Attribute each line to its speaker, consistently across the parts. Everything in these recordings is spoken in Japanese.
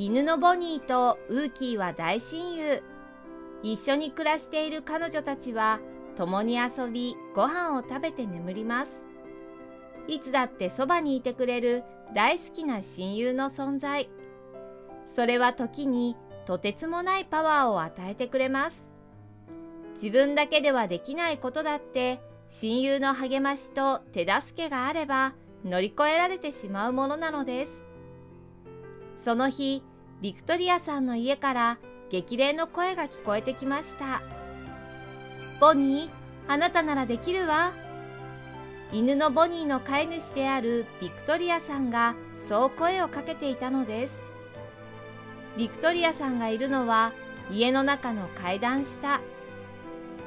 Speaker 1: 犬のボニーとウーキーは大親友。一緒に暮らしている彼女たちは共に遊びご飯を食べて眠ります。いつだってそばにいてくれる大好きな親友の存在。それは時にとてつもないパワーを与えてくれます。自分だけではできないことだって親友の励ましと手助けがあれば乗り越えられてしまうものなのです。その日ビクトリアさんの家から激励の声が聞こえてきました。ボニーあなたならできるわ。犬のボニーの飼い主であるビクトリアさんがそう声をかけていたのです。ビクトリアさんがいるのは家の中の階段下。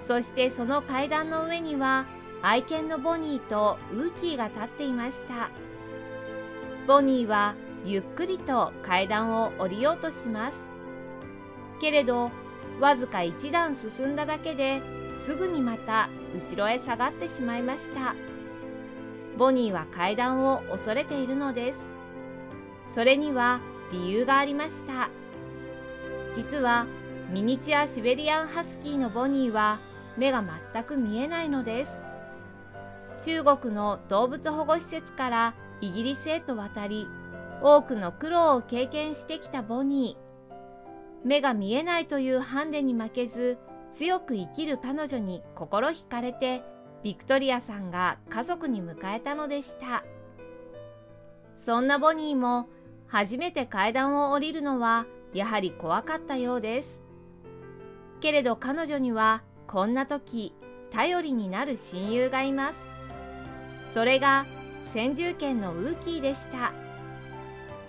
Speaker 1: そしてその階段の上には愛犬のボニーとウーキーが立っていました。ボニーはゆっくりと階段を降りようとします。けれどわずか一段進んだだけですぐにまた後ろへ下がってしまいました。ボニーは階段を恐れているのです。それには理由がありました。実はミニチュアシベリアンハスキーのボニーは目が全く見えないのです。中国の動物保護施設からイギリスへと渡り多くの苦労を経験してきたボニー。目が見えないというハンデに負けず強く生きる彼女に心惹かれてビクトリアさんが家族に迎えたのでした。そんなボニーも初めて階段を降りるのはやはり怖かったようです。けれど彼女にはこんな時頼りになる親友がいます。それが先住犬のウーキーでした。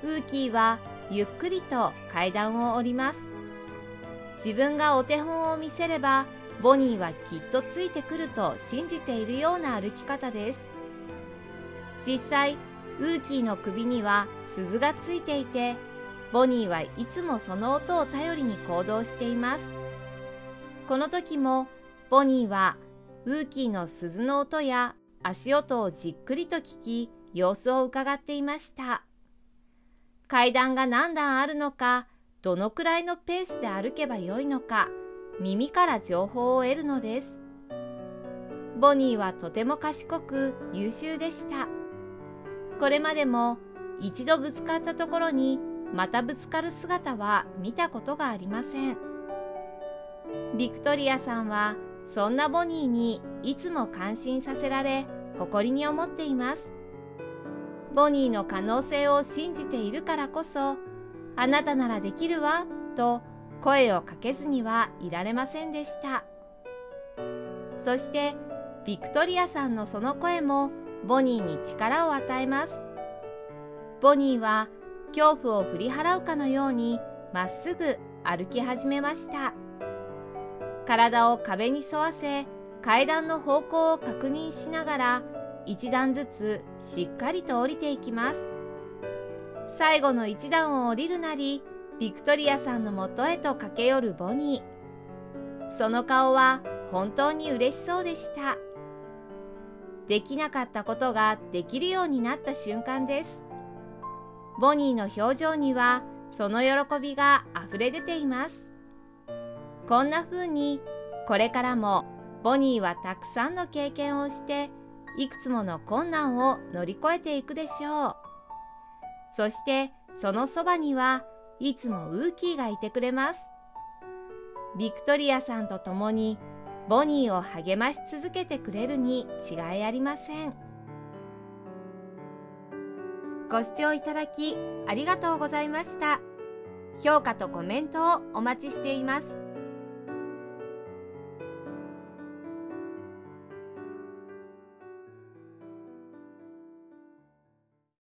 Speaker 1: ウーキーはゆっくりと階段を降ります。自分がお手本を見せればボニーはきっとついてくると信じているような歩き方です。実際ウーキーの首には鈴がついていてボニーはいつもその音を頼りに行動しています。この時もボニーはウーキーの鈴の音や足音をじっくりと聞き様子を伺っていました。階段が何段あるのかどのくらいのペースで歩けばよいのか耳から情報を得るのです。ボニーはとても賢く優秀でした。これまでも一度ぶつかったところにまたぶつかる姿は見たことがありません。ビクトリアさんはそんなボニーにいつも感心させられ誇りに思っています。ボニーの可能性を信じているからこそあなたならできるわと声をかけずにはいられませんでした。そしてビクトリアさんのその声もボニーに力を与えます。ボニーは恐怖を振り払うかのようにまっすぐ歩き始めました。体を壁に沿わせ階段の方向を確認しながら一段ずつしっかりと降りていきます。最後の一段を降りるなりビクトリアさんのもとへと駆け寄るボニー。その顔は本当に嬉しそうでした。できなかったことができるようになった瞬間です。ボニーの表情にはその喜びがあふれ出ています。こんな風にこれからもボニーはたくさんの経験をしていくつもの困難を乗り越えていくでしょう。そしてそのそばにはいつもウーキーがいてくれます。ビクトリアさんと共にボニーを励まし続けてくれるに違いありません。ご視聴いただきありがとうございました。評価とコメントをお待ちしています。